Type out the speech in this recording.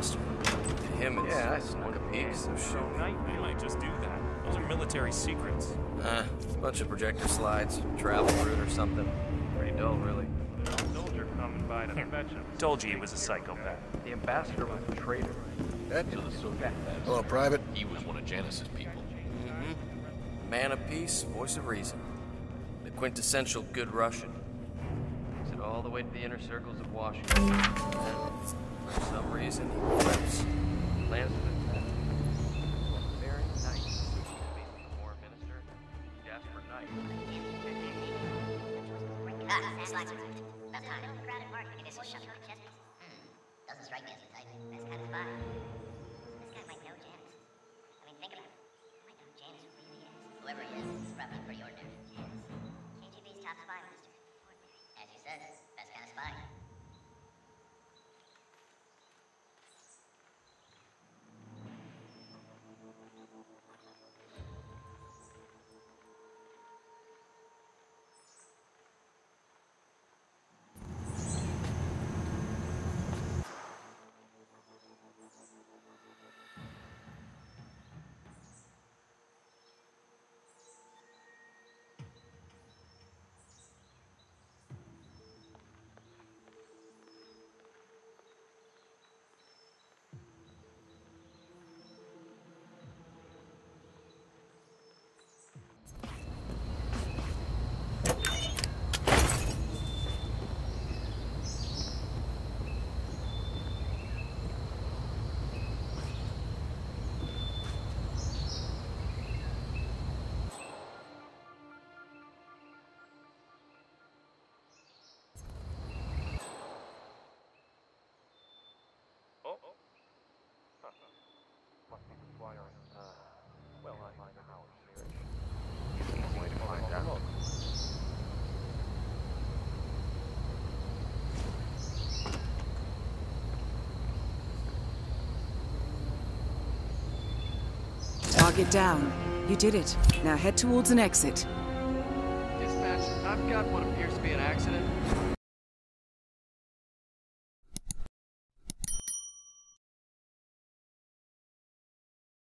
so So shoot. night, they might just do that. Those are military secrets. Uh, bunch of projector slides, travel route or something. Pretty dull, really. Soldier coming by to fetch him. Told you he was a psychopath. The ambassador was a traitor. That, To the Soviet. hello, Private. He was one of Janice's people. Man of peace, voice of reason. The quintessential good Russian. Takes it all the way to the inner circles of Washington. And for he flips. Plans to attack. Very night, the foreign minister, Jasper Knight. Ah, slides are right. Time. Crowded market. This will shut up Chesney. Hmm. Doesn't strike me as the type. Target down. You did it. Now head towards an exit. Dispatch, I've got what appears to be an accident.